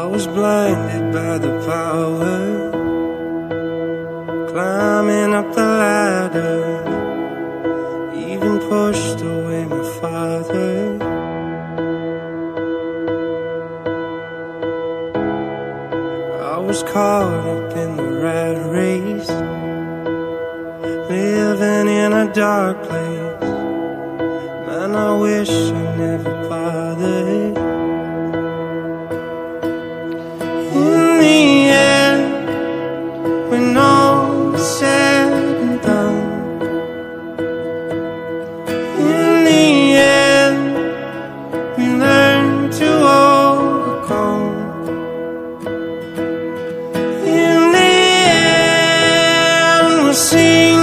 was blinded by the power, climbing up the ladder, even pushed away my father. I was caught up in the rat race, living in a dark place. Man, I wish I never sing